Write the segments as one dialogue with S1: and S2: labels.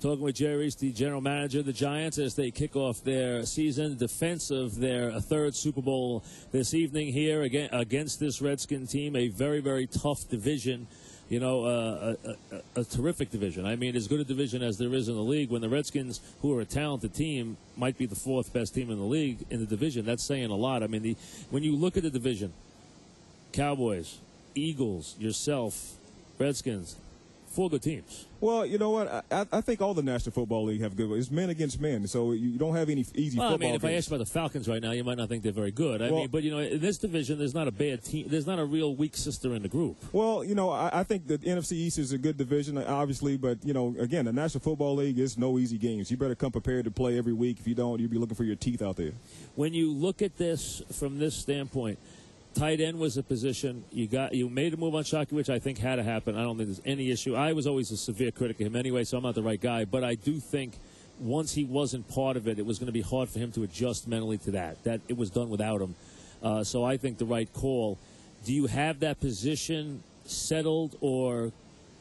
S1: Talking with Jerry Reese, the general manager of the Giants, as they kick off their season defense of their uh, third Super Bowl this evening here again against this Redskin team, a very, very tough division. You know, uh, a, a, a terrific division. I mean, as good a division as there is in the league. When the Redskins, who are a talented team, might be the fourth best team in the league in the division, that's saying a lot. I mean, the, when you look at the division, Cowboys, Eagles, yourself, Redskins, four good teams.
S2: Well, you know what? I, I think all the National Football League have good. It's men against men, so you don't have any easy
S1: well,
S2: football.
S1: I mean, if
S2: games.
S1: I ask you about the Falcons right now, you might not think they're very good. I
S2: Well-
S1: mean, but you know, in this division, there's not a bad team. There's not a real weak sister in the group.
S2: Well, you know, I, I think the NFC East is a good division, obviously, but you know, again, the National Football League is no easy games. You better come prepared to play every week. If you don't, you'll be looking for your teeth out there.
S1: When you look at this from this standpoint, tight end was a position you got. You made a move on Shockey, which I think had to happen. I don't think there's any issue. I was always a severe critic of him anyway, so I'm not the right guy. But I do think once he wasn't part of it, it was going to be hard for him to adjust mentally to that. That it was done without him. Uh, so I think the right call. Do you have that position settled or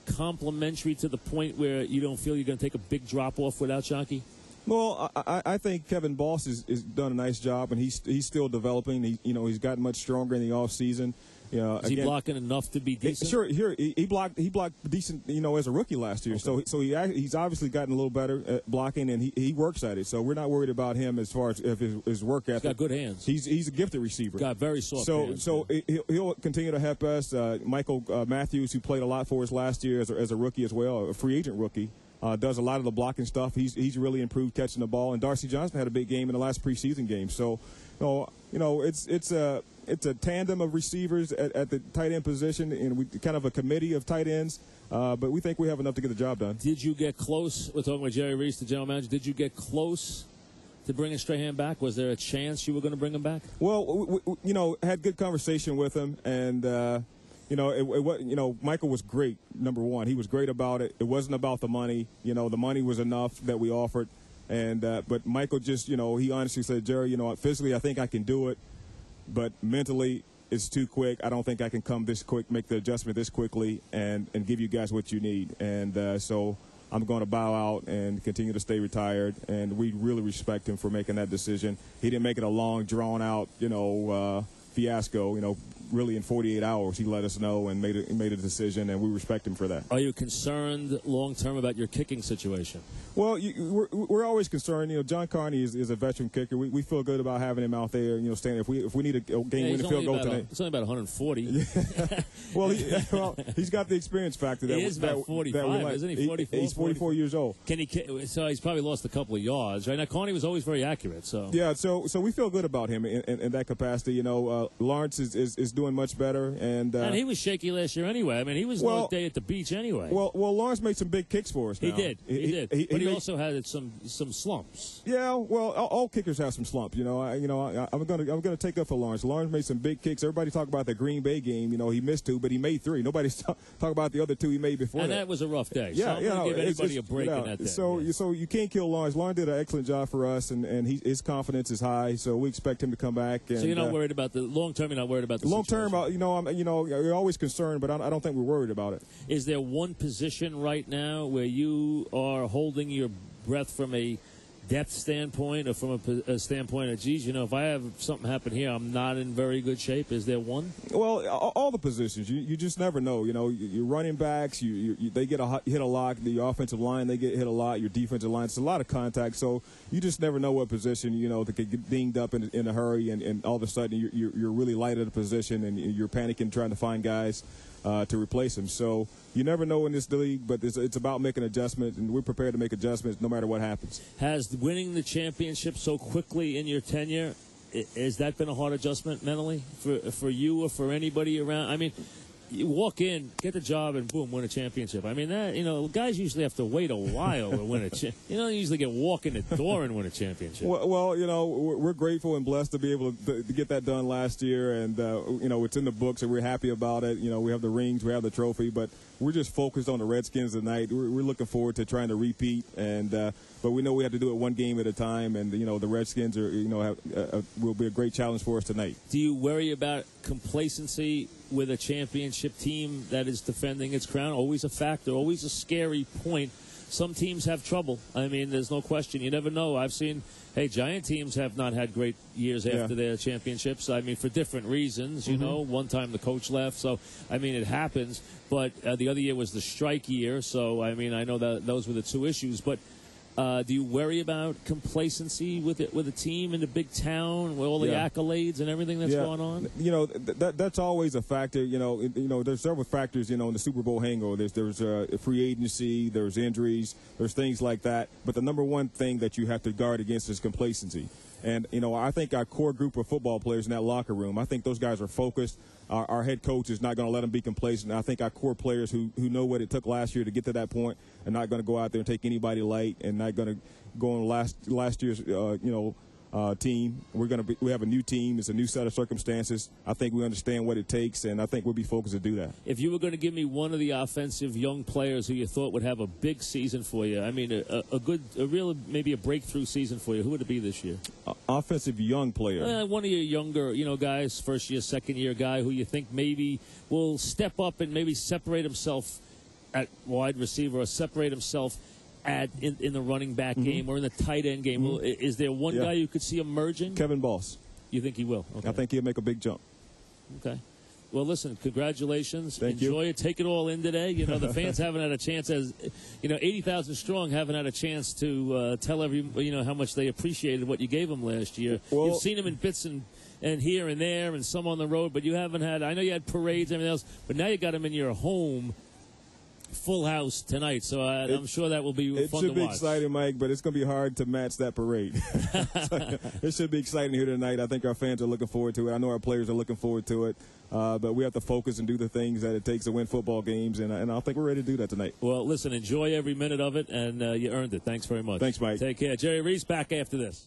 S1: complementary to the point where you don't feel you're going to take a big drop off without Shockey?
S2: Well, I, I- think Kevin Boss has, has done a nice job, and he's he's still developing. He, you know, he's gotten much stronger in the off season. You know,
S1: Is he blocking enough to be decent?
S2: Sure, here he, blocked. He blocked decent, you know, as a rookie last year. So, so he he's obviously gotten a little better at blocking, and he, he works at it. So we're not worried about him as far as if his, his work ethic.
S1: got good hands.
S2: He's he's a gifted receiver.
S1: Got very soft
S2: So
S1: hands,
S2: so
S1: yeah.
S2: he'll, he'll continue to help us. Uh, Michael uh, Matthews, who played a lot for us last year as a, as a rookie as well, a free agent rookie. Uh, does a lot of the blocking stuff. He's he's really improved catching the ball. And Darcy Johnson had a big game in the last preseason game. So, you know, you know it's it's a it's a tandem of receivers at, at the tight end position, and we kind of a committee of tight ends. Uh, but we think we have enough to get the job done.
S1: Did you get close? We're talking with Jerry Reese, the general manager. Did you get close to bringing Strahan back? Was there a chance you were going to bring him back?
S2: Well, we, we, you know, had good conversation with him, and uh, you know, it, it, you know, Michael was great. Number one, he was great about it. It wasn't about the money. You know, the money was enough that we offered, and uh, but Michael just, you know, he honestly said, Jerry, you know, physically I think I can do it, but mentally it's too quick. I don't think I can come this quick, make the adjustment this quickly, and and give you guys what you need. And uh, so. I'm going to bow out and continue to stay retired, and we really respect him for making that decision. He didn't make it a long, drawn out, you know, uh, fiasco. You know, really in 48 hours, he let us know and made a, made a decision, and we respect him for that.
S1: Are you concerned long term about your kicking situation?
S2: Well, you, we're, we're always concerned. You know, John Carney is, is a veteran kicker. We, we feel good about having him out there. You know, standing. If we if we need a game
S1: yeah,
S2: winning field goal tonight,
S1: he's only about 140.
S2: well, he, well, he's got the experience factor. That
S1: He is about
S2: that
S1: 45,
S2: we like.
S1: isn't he? 44,
S2: He's 44 years old.
S1: Can he? So he's probably lost a couple of yards, right? Now Carney was always very accurate. So
S2: Yeah, so so we feel good about him in, in, in that capacity. You know, uh, Lawrence is, is, is doing much better, and uh,
S1: and he was shaky last year anyway. I mean, he was
S2: Well-
S1: day at the beach anyway.
S2: well, well, Lawrence made some big kicks for us.
S1: he
S2: now.
S1: did. He, did. but he,
S2: made-
S1: also had some some slumps.
S2: Yeah, well, all, all kickers have some slumps. You know, I, you know, I, I'm gonna I'm gonna take up for Lawrence. Lawrence made some big kicks. Everybody talk about the Green Bay game. You know, he missed two, but he made three. Nobody's talk, talk about the other two he made before
S1: And
S2: that.
S1: that was a rough day.
S2: yeah,
S1: so gonna
S2: know,
S1: give anybody a break in that day.
S2: So,
S1: yeah.
S2: so you can't kill Lawrence. Lawrence did an excellent job for us, and and he, his confidence is high. So we expect him to come back. And,
S1: So you're not
S2: uh,
S1: worried about the long term. You're not worried about the
S2: Long term, uh, you know, I'm, you know, you're always concerned, but I, I don't think we're worried about it.
S1: Is there one position right now where you are holding your breath from a depth standpoint or from a, a standpoint of, geez, you know, if I have something happen here, I'm not in very good shape? Is there one?
S2: Well, all, the positions, you, you just never know. You know, you- your running backs, you, you, they get a hit a lot. The offensive line, they get hit a lot. Your defensive line, it's a lot of contact. So you just never know what position you know that could get dinged up in, in a hurry, and, and all of a sudden you're, you're really light at a position, and you're panicking trying to find guys uh, to replace him. So you never know in this league, but it's, it's about making adjustments, and we're prepared to make adjustments no matter what happens.
S1: Has winning the championship so quickly in your tenure, has that been a hard adjustment mentally for, for you or for anybody around? I mean, you walk in, get the job, and boom, win a championship. I mean, that, you know, guys usually have to wait a while to win a cha- You don't usually get walk in the door and win a championship.
S2: Well, well, you know, we're we're grateful and blessed to be able to, to get that done last year, and uh, you know, it's in the books, and we're happy about it. You know, we have the rings, we have the trophy, but we're just focused on the Redskins tonight. We're, we're looking forward to trying to repeat, and uh, but we know we have to do it one game at a time, and you know, the Redskins are, you know, have, uh, uh, will be a great challenge for us tonight.
S1: Do you worry about complacency with a championship team that is defending its crown? Always a factor, always a scary point some teams have trouble. I mean, there's no question. You never know. I've seen, hey, Giant teams have not had great years
S2: Yeah.
S1: after their championships. I mean, for different reasons. You
S2: Mm-hmm.
S1: know, one time the coach left, so I mean, it happens. But uh, the other year was the strike year, so I mean, I know that those were the two issues. But uh, do you worry about complacency with it with a team in a big town with all the
S2: Yeah.
S1: accolades and everything that's
S2: yeah.
S1: going on?
S2: You know, th- that, that's always a factor. You know, it- you know, there's several factors. You know, in the Super Bowl hangover, there's there's uh, free agency, there's injuries, there's things like that. But the number one thing that you have to guard against is complacency. And you know, I think our core group of football players in that locker room, I think those guys are focused. Our, our head coach is not going to let them be complacent. I think our core players who who know what it took last year to get to that point are not going to go out there and take anybody light, and not going to go on last last year's uh, you know uh, team. We're going to be, we have a new team. It's a new set of circumstances. I think we understand what it takes, and I think we'll be focused to do that.
S1: If you were going to give me one of the offensive young players who you thought would have a big season for you, I mean, a, a good, a real, maybe a breakthrough season for you, who would it be this year?
S2: Uh, offensive young player.
S1: Uh, one of your younger, you know, guys, first year, second year guy who you think maybe will step up and maybe separate himself at wide receiver or separate himself at in, in the running back game or in the tight end game. Well, i- is there one
S2: Mm-hmm. Yeah.
S1: guy you could see emerging?
S2: Kevin Boss.
S1: You think he will? Okay.
S2: I think he'll make a big jump.
S1: Okay. Well, listen, congratulations.
S2: Thank you.
S1: Enjoy it. Take it all in today. You know, the fans haven't had a chance, as you know, 80,000 strong haven't had a chance to uh, tell every, you know, how much they appreciated what you gave them last year.
S2: Well-
S1: You've seen them in bits and, and here and there and some on the road, but you haven't had, I know you had parades and everything else, but now you got them in your home, full house tonight. So uh,
S2: It-
S1: I'm sure that will be
S2: It
S1: fun
S2: should be
S1: watch.
S2: exciting, Mike, but it's going to be hard to match that parade. it should be exciting here tonight. I think our fans are looking forward to it. I know our players are looking forward to it. Uh, but we have to focus and do the things that it takes to win football games, and, and I think we're ready to do that tonight.
S1: Well, listen, enjoy every minute of it, and uh, you earned it. Thanks very much.
S2: Thanks, Mike.
S1: Take care. Jerry Reese back after this.